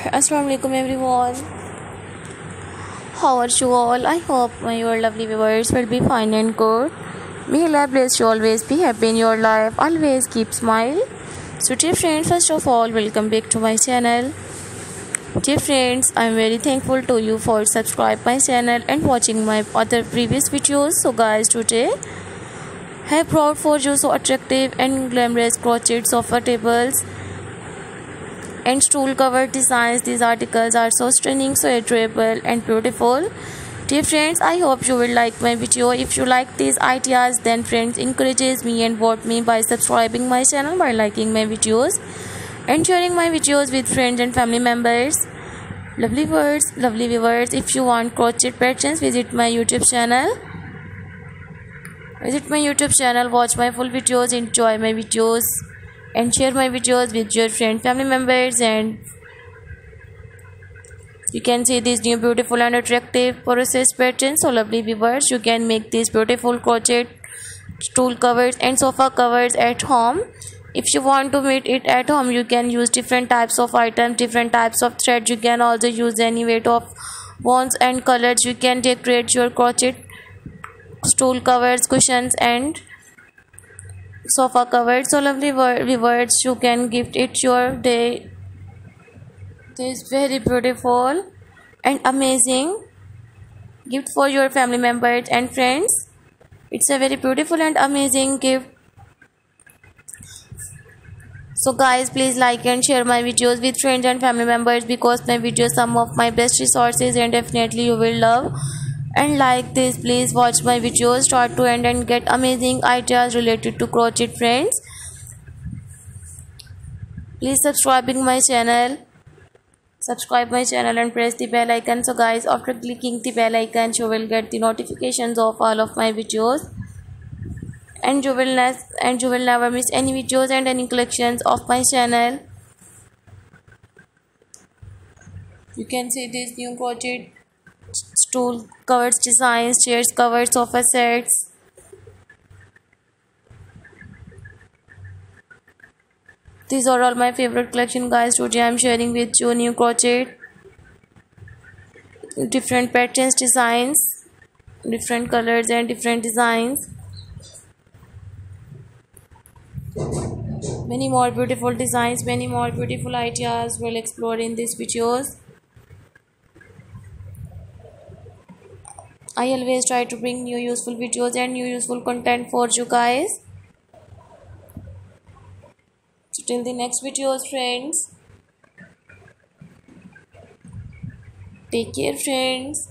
Assalamualaikum everyone. How are you all? I hope my your lovely viewers will be fine and good. May Allah bless you always be happy in your life. Always keep smile. So dear friends, first of all, welcome back to my channel. Dear friends, I am very thankful to you for subscribe my channel and watching my other previous videos. So guys, today I have brought for you so attractive and glamorous crochet sofa tables and stool cover designs. These articles are so stunning, so adorable and beautiful. Dear friends, I hope you will like my video. If you like these ideas, then friends encourages me and support me by subscribing my channel, by liking my videos and sharing my videos with friends and family members. Lovely words, lovely viewers. If you want crochet patterns, visit my YouTube channel. Visit my YouTube channel, watch my full videos, enjoy my videos and share my videos with your friend family members and you can see these new beautiful and attractive process patterns. So lovely viewers you can make these beautiful crochet stool covers and sofa covers at home. If you want to make it at home you can use different types of items different types of threads you can also use any weight of wands and colors. You can decorate your crochet stool covers cushions and sofa covered so lovely words you can gift it your day. This very beautiful and amazing gift for your family members and friends. It's a very beautiful and amazing gift. So guys please like and share my videos with friends and family members because my videos some of my best resources and definitely you will love and like this please watch my videos start to end and get amazing ideas related to crochet friends. Please subscribing my channel. Subscribe my channel and press the bell icon. So guys after clicking the bell icon you will get the notifications of all of my videos. And you will and you will never miss any videos and any collections of my channel. You can see this new crochet stool covers designs, chairs covers, sofa sets. These are all my favorite collection guys. Today I am sharing with you new crochet, different patterns, designs, different colors and different designs. Many more beautiful designs, many more beautiful ideas will explore in these videos. I always try to bring new useful videos and new useful content for you guys. So till the next videos friends. Take care friends.